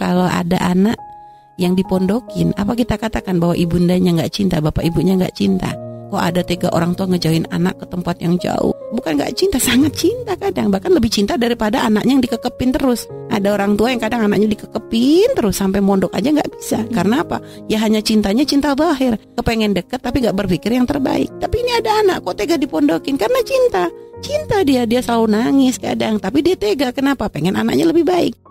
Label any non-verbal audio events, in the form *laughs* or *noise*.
kalau ada anak yang dipondokin, apa kita katakan bahwa ibundanya nggak cinta, bapak ibunya nggak cinta? Kok ada tiga orang tua ngejauhin anak ke tempat yang jauh? Bukan nggak cinta, *laughs* sangat cinta kadang. Bahkan lebih cinta daripada anaknya yang dikekepin terus. Ada orang tua yang kadang anaknya dikekepin terus sampai mondok aja nggak bisa. Karena apa? Ya hanya cintanya cinta zahir. Kepengen deket tapi nggak berpikir yang terbaik. Tapi ini ada anak kok tega dipondokin karena cinta. Cinta dia, dia selalu nangis kadang. Tapi dia tega, kenapa? Pengen anaknya lebih baik.